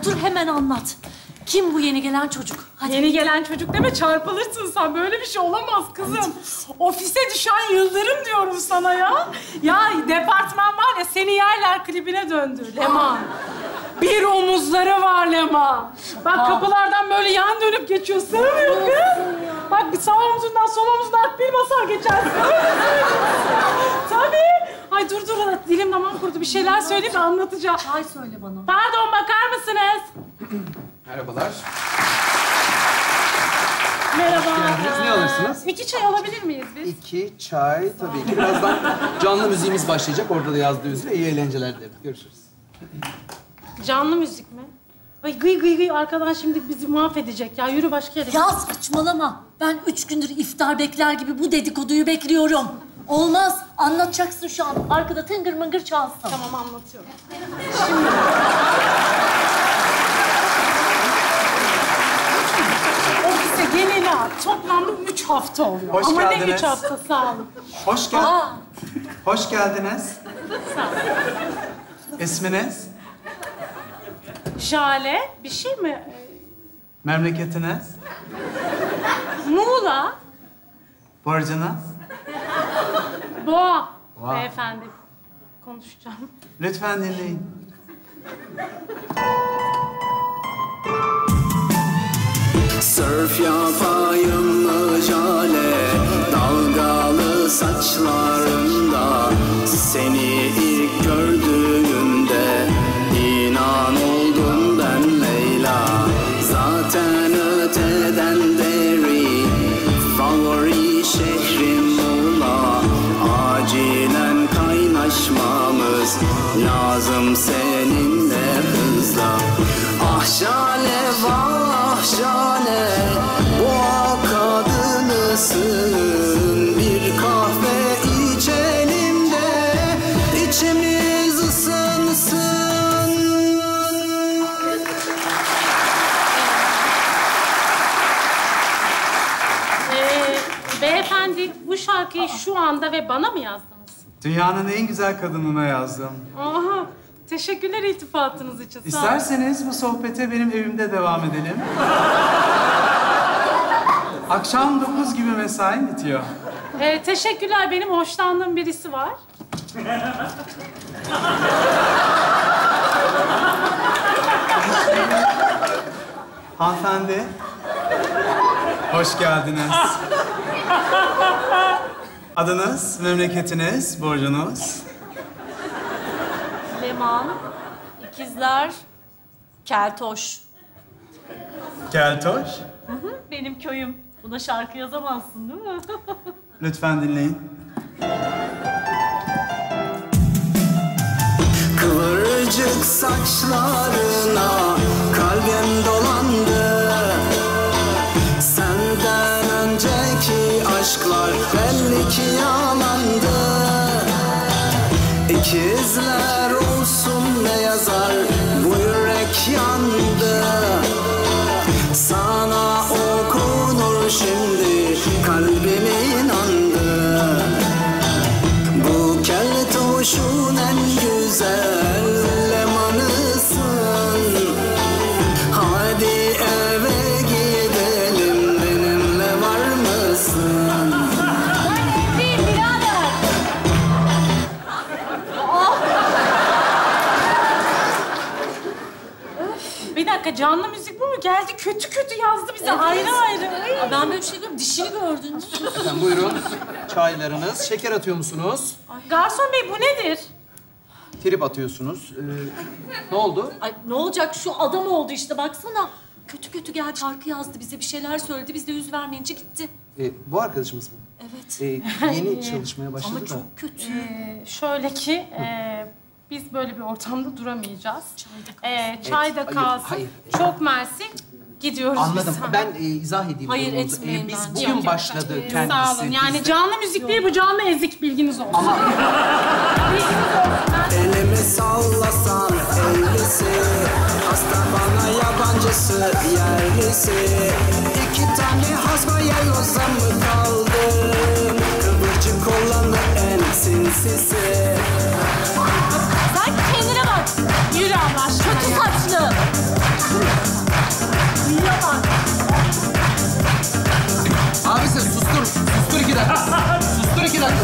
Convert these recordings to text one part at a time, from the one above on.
otur hemen anlat. Kim bu yeni gelen çocuk? Hadi. Yeni gelen çocuk deme çarpılırsın sen. Böyle bir şey olamaz kızım. Ofise düşen yıldırım diyorum sana ya. Ya departman var ya seni yerler klibine döndü Leman. Bir omuzları var Leman. Bak kapılardan böyle yan dönüp geçiyor. Sığmıyor kız. Bak bir sağ omzundan sol omzundan akbil basar geçersin. Ay dur dur dilim damağım kurudu. Bir şeyler söyleyeyim de anlatacağım. Çay söyle bana. Pardon bakar mısınız? Merhabalar. Merhaba. geldiniz. Ne alırsınız? İki çay alabilir miyiz biz? İki çay tabii ki. Birazdan canlı müziğimiz başlayacak. Orada da yazdığı üzere iyi eğlenceler dilerim. Görüşürüz. Canlı müzik mi? Ay gıy gıy gıy arkadan şimdi bizi mahvedecek ya. Yürü başka yere. Ya saçmalama. Ben üç gündür iftar bekler gibi bu dedikoduyu bekliyorum. Olmaz. Anlatacaksın şu an. Arkada tıngır mıngır çalsın. Tamam anlatıyorum. Şimdi... Ofise geleli toplamda üç hafta oluyor. Hoş Ama ne geldiniz. üç hafta sağ olun. Hoş gel. Aa, Hoş geldiniz. İsminiz? Jale bir şey mi? Memleketiniz? Muğla, Borcunuz? Boğa. Boğa. Beyefendi konuşacağım. Lütfen dinleyin. Sörf yapayım mı jale Dalgalı saçlarında Seni ilk gördüğümde Lazım seninle hızla. Ah Jale vah Jale Boğa kadınısın Bir kahve içelim de içimiz ısınsın. Ee, beyefendi bu şarkıyı şu anda ve bana mı yazdınız? Dünyanın en güzel kadınına yazdım. Aha, teşekkürler iltifatınız için. Sağ olun. İsterseniz bu sohbete benim evimde devam edelim. Akşam 9 gibi mesaim bitiyor. Ee, teşekkürler. Benim hoşlandığım birisi var. Hanımefendi. Hoş geldiniz. Adınız, memleketiniz, borcunuz? Leman, ikizler, keltoş. Keltoş. Benim köyüm. Buna şarkı yazamazsın değil mi? Lütfen dinleyin. Kıvırcık saçlarına kalbim dolandı dakika canlı müzik bu mu? Geldi kötü kötü yazdı bize ayrı ayrı. Ay. Aa, ben böyle bir şey görüyorum. Dişini gördün. Efendim buyurun. Çaylarınız. Şeker atıyor musunuz? Garson bey bu nedir? Trip atıyorsunuz. Ee, ne oldu? Ay ne olacak? Şu adam oldu işte baksana. Kötü kötü geldi şarkı yazdı bize bir şeyler söyledi. Biz de yüz vermeyince gitti. Ee, bu arkadaşımız mı? Evet. Ee, yeni çalışmaya başladı Ama da. çok kötü. Ee, şöyle ki e, biz böyle bir ortamda duramayacağız. Çayda Ee, çayda hayır, kalsın. hayır. Çok mersi. Gidiyoruz Anladım. biz. Ben e, izah edeyim. Hayır, durumunuzu. etmeyin biz bence. bugün Yok, başladı Ee, kendisi. Sağ olun. Yani bizde. canlı müzik değil bu canlı ezik bilginiz olsun. Ama Elimi sallasan ellisi Hasta bana yabancısı yerlisi İki tane hasba yelloza mı kaldım Kıvırcık olanı en sinsisi Sen kendine bak. Yürü Allah aşkına Kötü saçlı. Deliye bak. Abisi sustur. Sustur iki dakika. sustur iki dakika.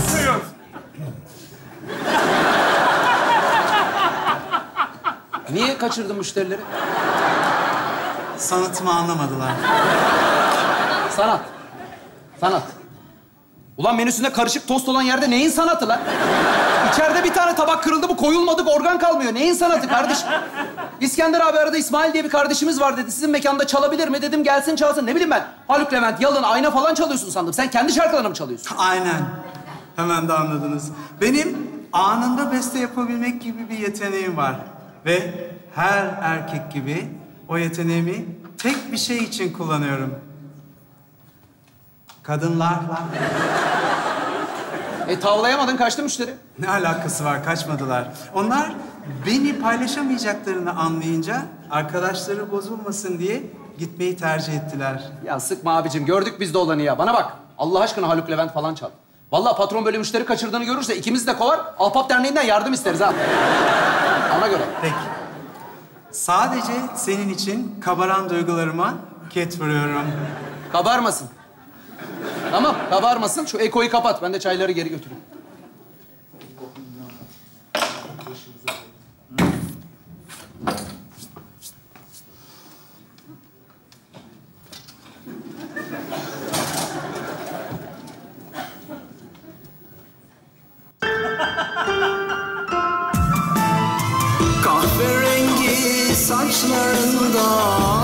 Niye kaçırdın müşterileri? Sanatımı anlamadılar. Sanat. Sanat. Ulan menüsünde karışık tost olan yerde neyin sanatı lan? İçeride bir tane tabak kırıldı bu koyulmadık organ kalmıyor. Neyin sanatı kardeşim? İskender abi arada İsmail diye bir kardeşimiz var dedi. Sizin mekanda çalabilir mi? Dedim gelsin çalsın. Ne bileyim ben. Haluk Levent, Yalın, Ayna falan çalıyorsun sandım. Sen kendi şarkılarını mı çalıyorsun? Aynen. Hemen de anladınız. Benim anında beste yapabilmek gibi bir yeteneğim var. Ve her erkek gibi o yeteneğimi tek bir şey için kullanıyorum. Kadınlarla. E tavlayamadın kaçtı müşteri. Ne alakası var? Kaçmadılar. Onlar beni paylaşamayacaklarını anlayınca arkadaşları bozulmasın diye gitmeyi tercih ettiler. Ya sıkma abicim gördük biz de olanı ya. Bana bak Allah aşkına Haluk Levent falan çal. Vallahi patron böyle müşteri kaçırdığını görürse ikimizi de kovar. Alpap Derneği'nden yardım isteriz ha. Ona göre. Peki. Sadece senin için kabaran duygularıma ket vuruyorum. Kabarmasın. Tamam, kabarmasın. Şu ekoyu kapat. Ben de çayları geri götüreyim. Kahverengi saçlarında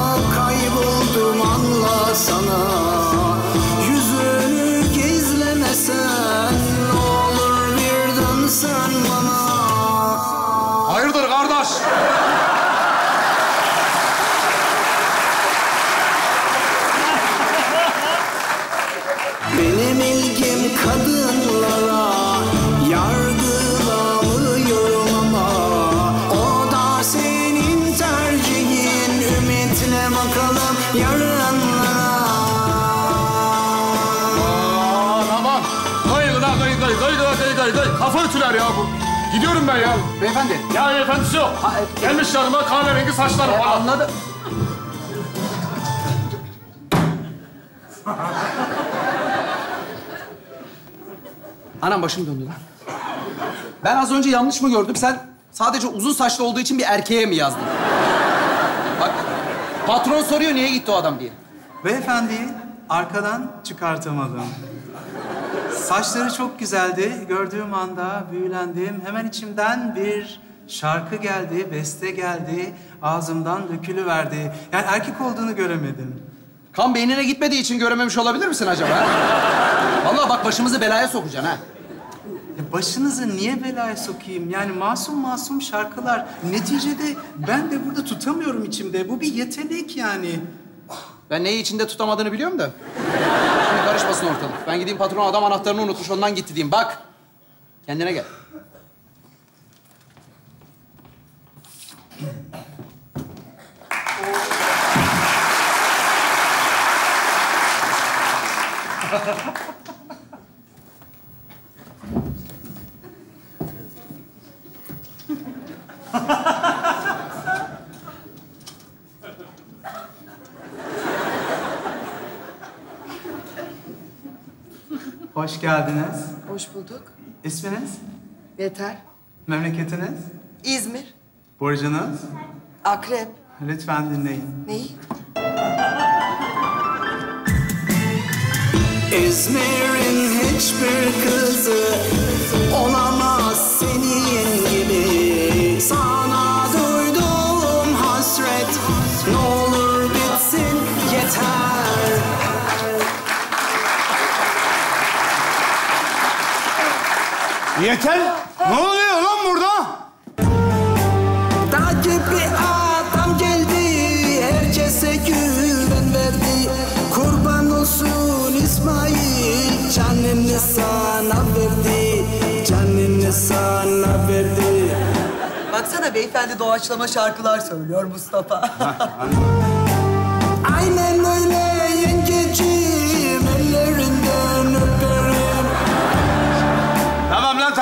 Aman aman. Dayı lan dayı dayı dayı dayı dayı dayı dayı. Kafa ütüler ya bu. Gidiyorum ben ya. Beyefendi. Ya efendisi yok. Ha, e- Gelmiş yanıma kahverengi saçları E, falan. anladım. Anam başım döndü lan. Ben az önce yanlış mı gördüm? Sen sadece uzun saçlı olduğu için bir erkeğe mi yazdın? Bak, patron soruyor niye gitti o adam diye. Beyefendiyi arkadan çıkartamadım. Saçları çok güzeldi. Gördüğüm anda büyülendim. Hemen içimden bir şarkı geldi, beste geldi. Ağzımdan dökülüverdi. Yani erkek olduğunu göremedim. Kan beynine gitmediği için görememiş olabilir misin acaba? Vallahi bak başımızı belaya sokacaksın ha. Başınızı niye belaya sokayım? Yani masum masum şarkılar. Neticede ben de burada tutamıyorum içimde. Bu bir yetenek yani. Ben neyi içinde tutamadığını biliyorum da. Şimdi karışmasın ortalık. Ben gideyim patron adam anahtarını unutmuş ondan gitti diyeyim. Bak. Kendine gel. Hoş geldiniz. Hoş bulduk. İsminiz? Yeter. Memleketiniz? İzmir. Burcunuz? Akrep. Lütfen dinleyin. Neyi? İzmir'in hiçbir kızı Yeter. Ne oluyor lan burada? Dağ gibi adam geldi. Herkese güven verdi. Kurban olsun İsmail. Canını sana verdi. Canını sana verdi. Baksana beyefendi doğaçlama şarkılar söylüyor Mustafa. Aynen öyle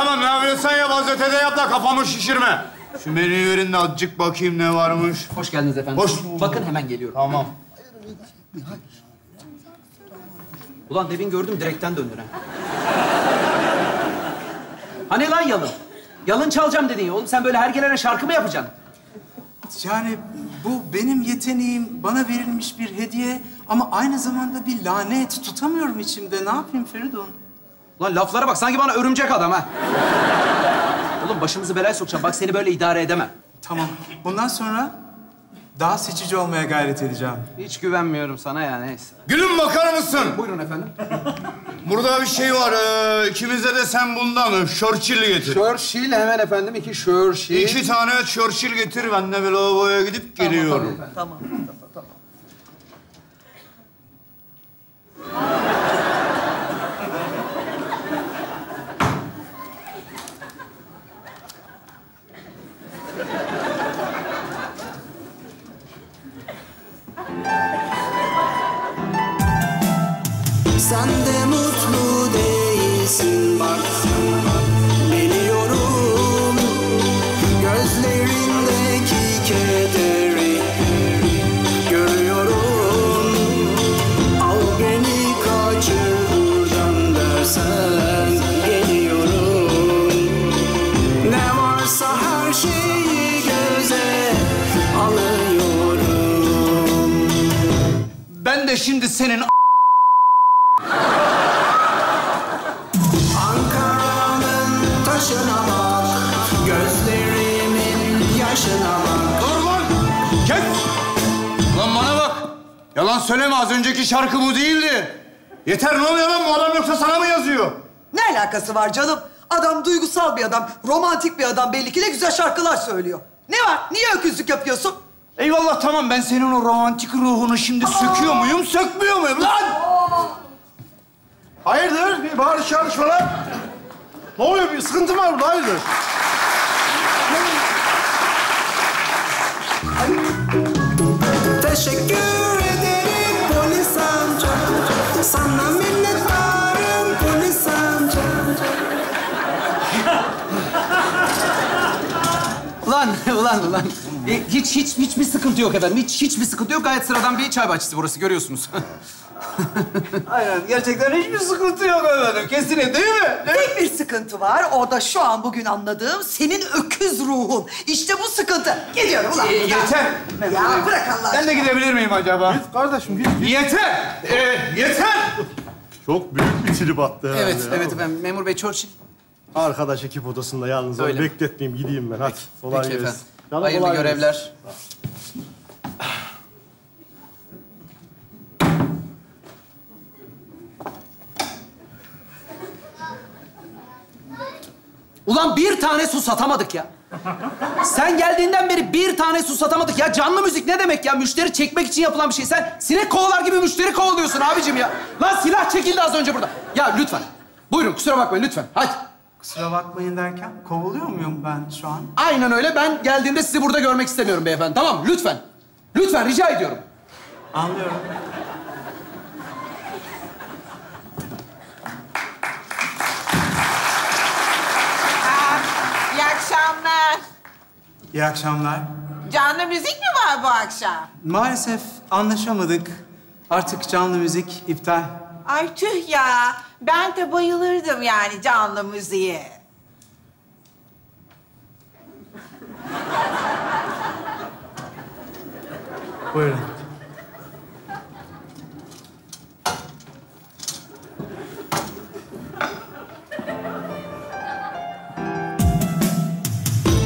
Tamam. Ne yapıyorsan yap. Gazetede yap da kafamı şişirme. Şu menüyü verin de azıcık bakayım ne varmış. Hoş geldiniz efendim. Hoş bulduk. Bakın hemen geliyorum. Tamam. Ulan demin gördüm direkten döndün ha. Hani lan yalın? Yalın çalacağım dedin ya. Oğlum sen böyle her gelene şarkı mı yapacaksın? Yani bu benim yeteneğim, bana verilmiş bir hediye ama aynı zamanda bir lanet. Tutamıyorum içimde. Ne yapayım Feridun? Lan laflara bak. Sanki bana örümcek adam ha. Oğlum başımızı belaya sokacağım. Bak seni böyle idare edemem. Tamam. Bundan sonra daha seçici olmaya gayret edeceğim. Hiç güvenmiyorum sana ya neyse. Gülüm bakar mısın? Buyurun efendim. Burada bir şey var. Ee, ikimize de sen bundan Churchill getir. Churchill hemen efendim. iki Churchill. İki tane Churchill getir. Ben de bir lavaboya gidip geliyorum. Tamam, tamam, tamam. Yalan söyleme az önceki şarkı bu değildi. Yeter ne oluyor lan bu adam yoksa sana mı yazıyor? Ne alakası var canım? Adam duygusal bir adam, romantik bir adam belli ki de güzel şarkılar söylüyor. Ne var? Niye öküzlük yapıyorsun? Eyvallah tamam ben senin o romantik ruhunu şimdi söküyor muyum, sökmüyor muyum lan? Hayırdır? Bir bağırış çağırış falan. Ne oluyor? Bir sıkıntı var burada. Hayırdır? Teşekkür Ulan, ulan. E, hiç, hiç, hiçbir sıkıntı yok efendim. Hiç, hiçbir sıkıntı yok. Gayet sıradan bir çay bahçesi burası. Görüyorsunuz. Aynen gerçekten hiçbir sıkıntı yok efendim. Kesinlikle değil mi? Tek bir sıkıntı var. O da şu an bugün anladığım senin öküz ruhun. İşte bu sıkıntı. Gidiyorum ulan. E, yeter. Ya bırak Allah Ben de gidebilir miyim acaba? Kardeşim git. git. Yeter! Ee, yeter! Çok büyük bir trip attı herhalde. evet, ya. evet efendim. Memur Bey Churchill. Arkadaş ekip odasında yalnız. Öyle Öyle. mi? Bekletmeyeyim gideyim ben. Hadi. Kolay Peki gelsin. efendim. Canım Hayırlı görevler. Ulan bir tane su satamadık ya. Sen geldiğinden beri bir tane su satamadık ya. Canlı müzik ne demek ya? Müşteri çekmek için yapılan bir şey. Sen sinek kovalar gibi müşteri kovalıyorsun abicim ya. Lan silah çekildi az önce burada. Ya lütfen. Buyurun kusura bakmayın lütfen. Hadi. Kusura bakmayın derken kovuluyor muyum ben şu an? Aynen öyle. Ben geldiğimde sizi burada görmek istemiyorum beyefendi. Tamam mı? Lütfen. Lütfen rica ediyorum. Anlıyorum. İyi akşamlar. İyi akşamlar. Canlı müzik mi var bu akşam? Maalesef anlaşamadık. Artık canlı müzik iptal. Ay tüh ya. Ben de bayılırdım yani canlı müziğe. Buyurun.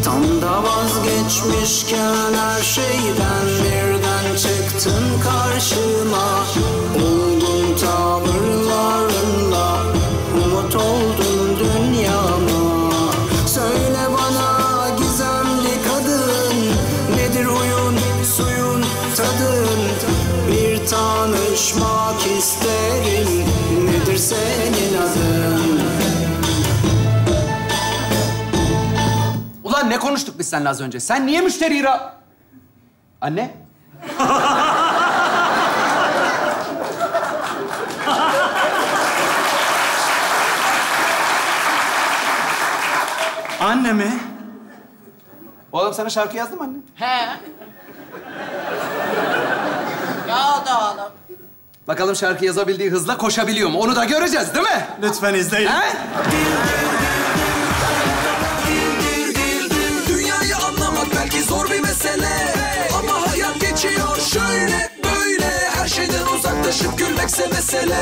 Tam da vazgeçmişken her şeyden birden çıktın karşıma Olgun tavırlarınla tanışmak isterim nedir senin adın Ulan ne konuştuk biz seninle az önce? Sen niye müşteriyi ra... Anne? Anne mi? Oğlum sana şarkı yazdım anne. He. Ne oldu oğlum? Bakalım şarkı yazabildiği hızla koşabiliyor mu? Onu da göreceğiz değil mi? Lütfen izleyin. He? Dünyayı anlamak belki zor bir mesele Ama hayat geçiyor şöyle böyle Her şeyden uzaklaşıp gülmekse mesele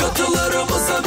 Katılarımıza